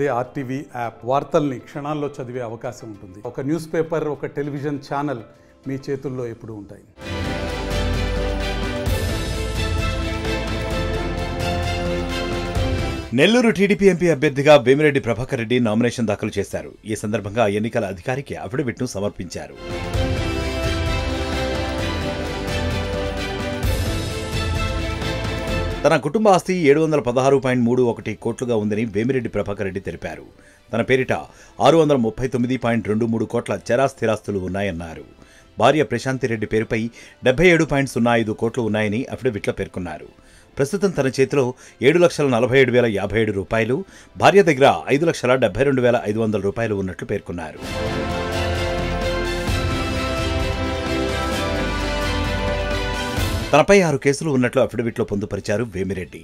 అదే RTV app వార్తల్ని క్షణాల్లో చదివే అవకాశం ఉంటుంది. ఒక న్యూస్ పేపర్ ఒక టెలివిజన్ ఛానల్ మీ చేతుల్లో ఎప్పుడూ ఉంటాయి. నెల్లూరు టీడీపీ ఎంపీ అభ్యర్థిగా వేమిరెడ్డి ప్రభాకర్ రెడ్డి నామినేషన్ దాఖలు చేశారు. ఈ సందర్భంగా ఎన్నికల అధికారికి అఫిడవిట్ను సమర్పించారు. తన కుటుంబ ఆస్తి ఏడు వందల పదహారు పాయింట్ మూడు ఒకటి కోట్లుగా ఉందని వేమిరెడ్డి ప్రభాకర్ రెడ్డి తెలిపారు. తన పేరిట ఆరు వందల ముప్పై తొమ్మిది పాయింట్ రెండు మూడు కోట్ల చరాస్థిరాస్తులు ఉన్నాయన్నారు. భార్య ప్రశాంతిరెడ్డి పేరుపై డెబ్బై ఏడు పాయింట్ సున్నా ఐదు కోట్లు ఉన్నాయని అఫిడవిట్లో పేర్కొన్నారు. ప్రస్తుతం తన చేతిలో ఏడు లక్షల నలభై ఏడు వేల యాభై ఏడు రూపాయలు భార్య దగ్గర ఐదు లక్షల డెబ్బై రెండు వేల ఐదు వందల రూపాయలు ఉన్నట్లు పేర్కొన్నారు. తనపై ఆరు కేసులు ఉన్నట్లు అఫిడవిట్లో పొందుపరిచారు వేమిరెడ్డి.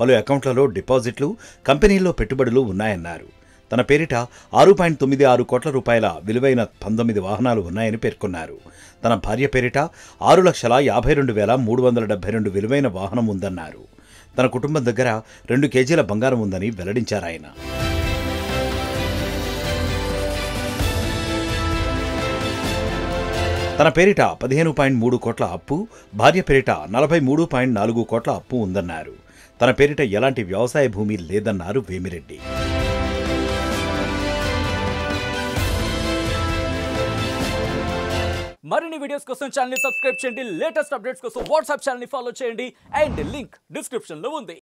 పలు అకౌంట్లలో డిపాజిట్లు కంపెనీల్లో పెట్టుబడులు ఉన్నాయన్నారు. తన పేరిట ఆరు పాయింట్ తొమ్మిది ఆరు కోట్ల రూపాయల విలువైన పంతొమ్మిది వాహనాలు ఉన్నాయని పేర్కొన్నారు. తన భార్య పేరిట ఆరు లక్షల యాభై రెండు వేల మూడు వందల డెబ్బై రెండు విలువైన వాహనం ఉందన్నారు. తన కుటుంబం దగ్గర రెండు కేజీల బంగారం ఉందని వెల్లడించారాయన. తన పేరిట పదిహేను పాయింట్ మూడు కోట్ల అప్పు భార్య పేరిట నలభై మూడు పాయింట్ నాలుగు కోట్ల అప్పు ఉందన్నారు. తన పేరిట ఎలాంటి వ్యవసాయ భూమి లేదన్నారు వేమిరెడ్డి. మరిన్ని వీడియోస్ కోసం ఛానల్ సబ్స్క్రైబ్ చేయండి. లేటెస్ట్ అప్డేట్స్ కోసం వాట్సాప్ ఛానల్ ఫాలో చేయండి. అండ్ లింక్ డిస్క్రిప్షన్లో ఉంది.